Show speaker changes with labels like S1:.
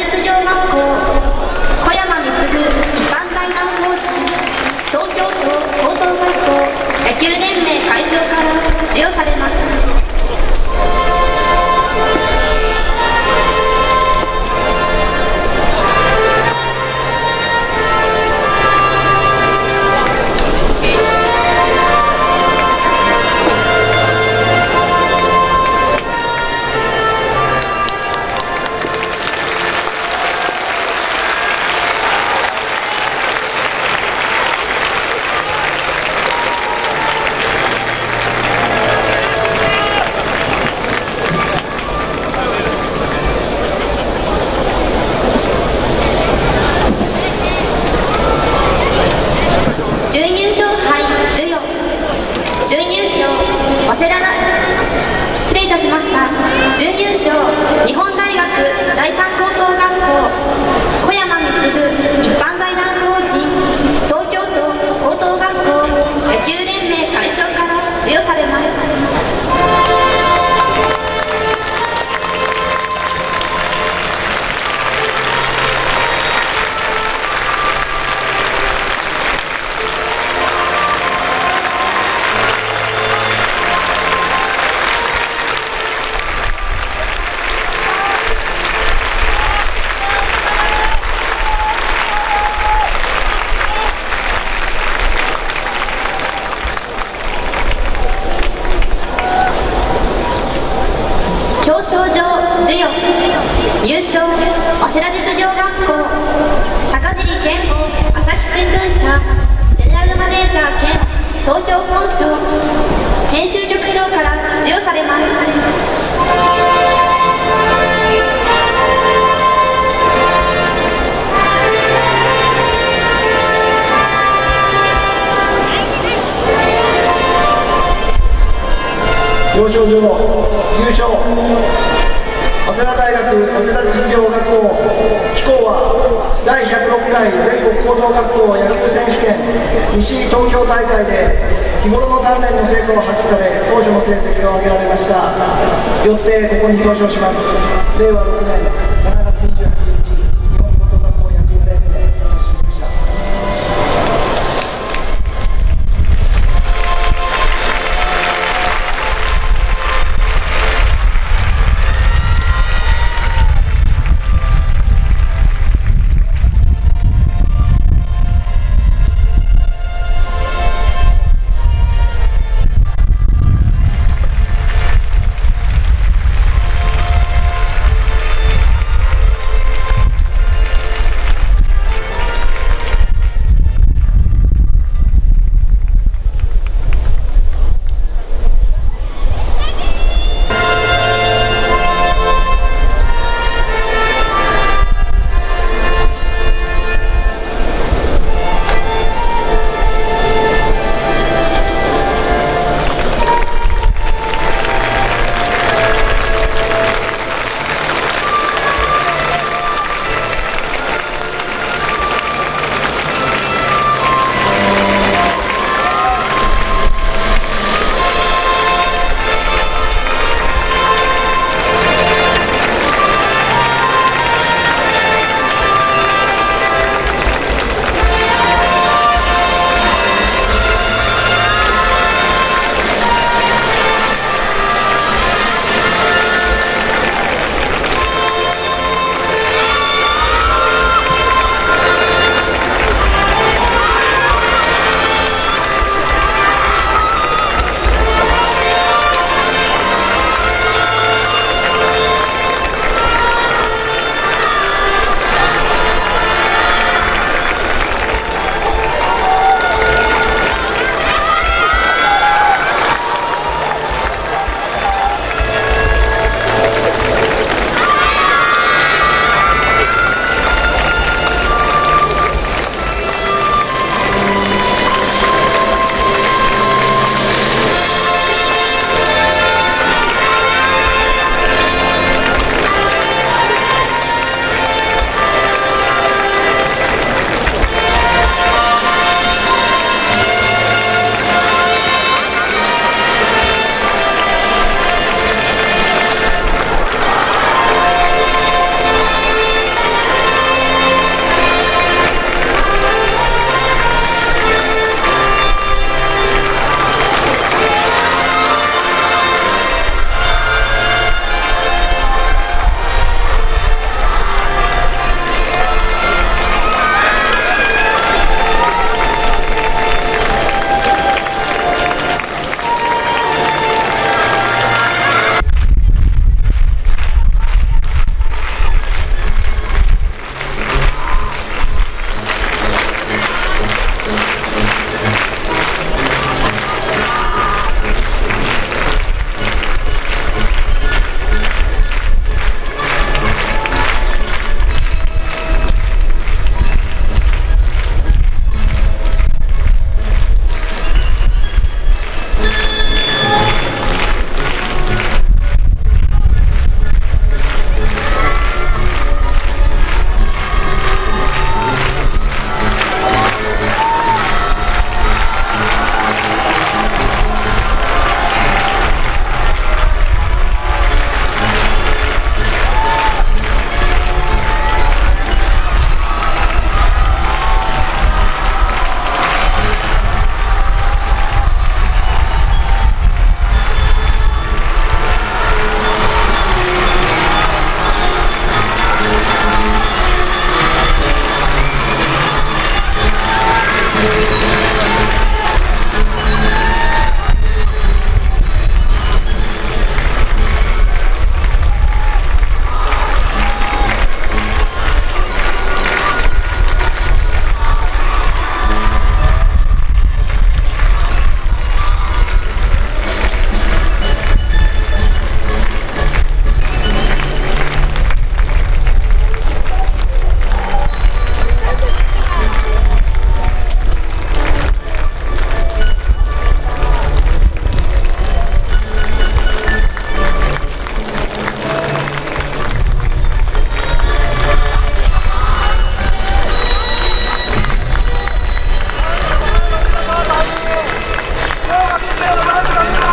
S1: 実業学校小山貢一般財団法人東京都高等学校野球連盟会長から授与されます。東京本省編集局長から授与されます。
S2: 表彰状優勝早稲田大学早稲田実業学校。第106回全国高等学校野球選手権西東京大会で日頃の鍛錬の成果を発揮され当初の成績を上げられました。よってここに表彰します。令和6年